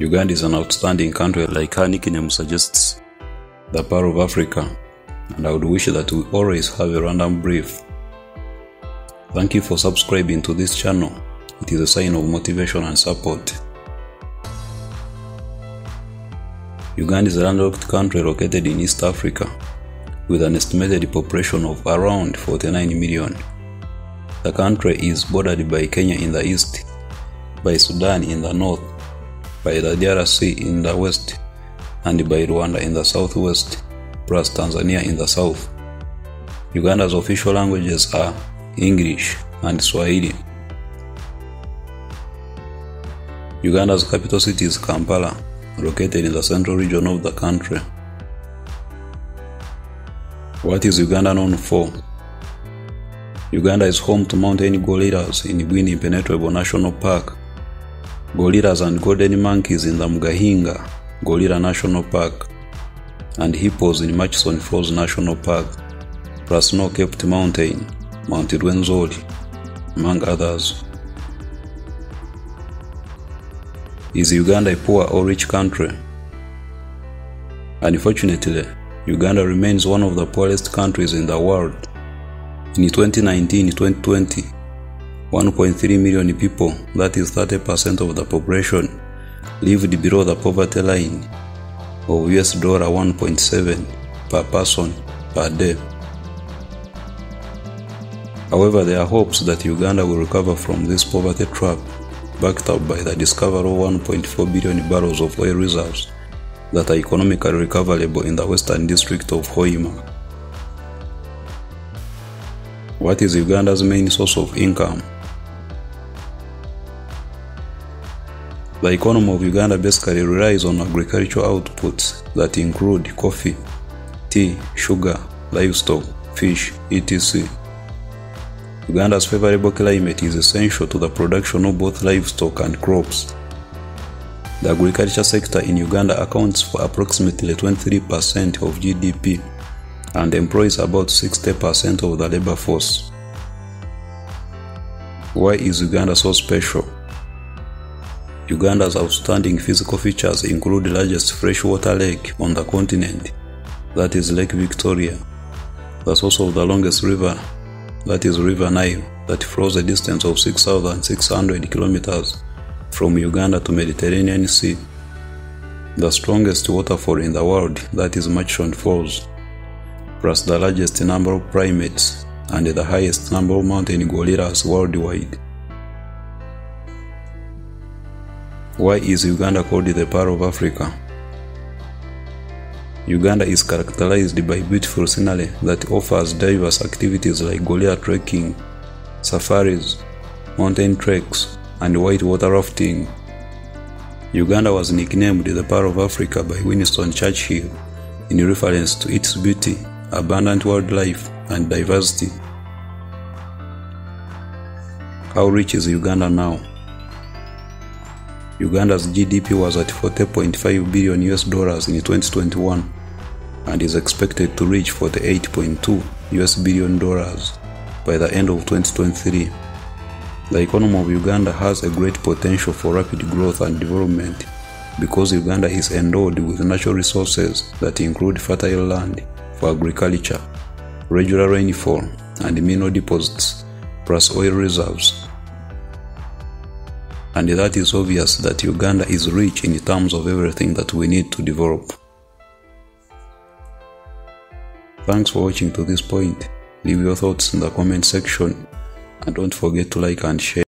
Uganda is an outstanding country like her nickname suggests, the Pearl of Africa, and I would wish that we always have a random brief. Thank you for subscribing to this channel. It is a sign of motivation and support. Uganda is a landlocked country located in East Africa with an estimated population of around 49 million. The country is bordered by Kenya in the east, by Sudan in the north, by the DRC in the west, and by Rwanda in the southwest, plus Tanzania in the south. Uganda's official languages are English and Swahili. Uganda's capital city is Kampala, located in the central region of the country. What is Uganda known for? Uganda is home to mountain gorillas in Bwindi Impenetrable National Park, gorillas and golden monkeys in the Mgahinga Gorilla National Park, and hippos in Murchison Falls National Park, plus snow-capped mountain, Mount Rwenzori, among others. Is Uganda a poor or rich country? Unfortunately, Uganda remains one of the poorest countries in the world. In 2019-2020, 1.3 million people, that is 30% of the population, lived below the poverty line of US dollar 1.7 per person per day. However, there are hopes that Uganda will recover from this poverty trap, backed up by the discovery of 1.4 billion barrels of oil reserves that are economically recoverable in the western district of Hoima. What is Uganda's main source of income? The economy of Uganda basically relies on agricultural outputs that include coffee, tea, sugar, livestock, fish, etc. Uganda's favorable climate is essential to the production of both livestock and crops. The agriculture sector in Uganda accounts for approximately 23% of GDP and employs about 60% of the labor force. Why is Uganda so special? Uganda's outstanding physical features include the largest freshwater lake on the continent, that is Lake Victoria, the source of the longest river, that is River Nile, that flows a distance of 6,600 kilometers from Uganda to Mediterranean Sea, the strongest waterfall in the world, that is Murchison Falls, plus the largest number of primates and the highest number of mountain gorillas worldwide. Why is Uganda called the Pearl of Africa? Uganda is characterized by beautiful scenery that offers diverse activities like gorilla trekking, safaris, mountain treks, and whitewater rafting. Uganda was nicknamed the Pearl of Africa by Winston Churchill in reference to its beauty, abundant wildlife, and diversity. How rich is Uganda now? Uganda's GDP was at 40.5 billion US dollars in 2021 and is expected to reach 48.2 US billion dollars by the end of 2023. The economy of Uganda has a great potential for rapid growth and development because Uganda is endowed with natural resources that include fertile land for agriculture, regular rainfall, and mineral deposits, plus oil reserves. And that is obvious that Uganda is rich in terms of everything that we need to develop. Thanks for watching to this point. Leave your thoughts in the comment section and don't forget to like and share.